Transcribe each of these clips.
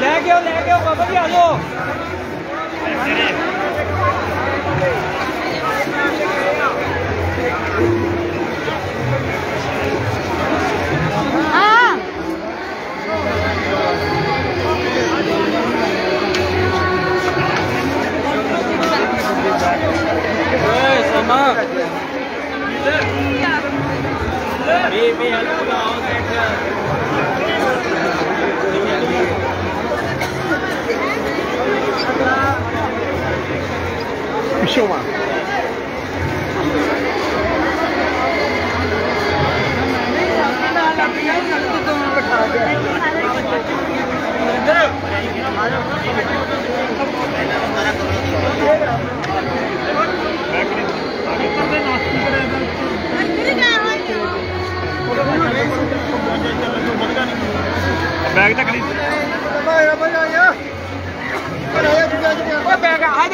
ले गयो ले गयो बाबा जी आ जाओ। 不好的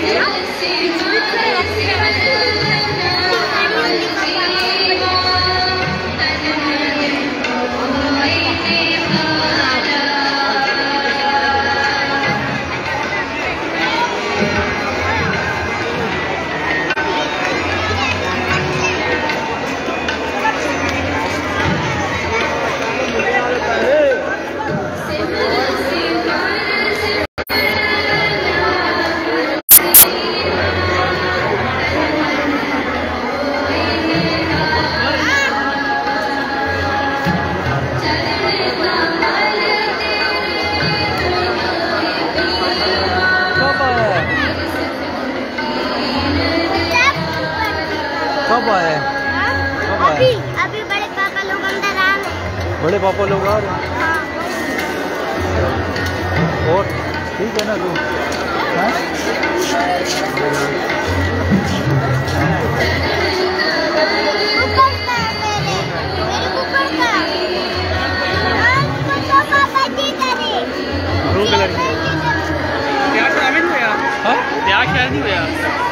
Yeah. कब आया कब अभी अभी बड़े पापा लोग अंदर आ रहे हैं। बड़े पापा लोग आ रहे हैं? हाँ। और? ठीक है ना तू? हैं? ऊपर का है मेरे मेरे ऊपर का हाँ, तो की क्या शामिल हुआ हाँ क्या शामिल हुआ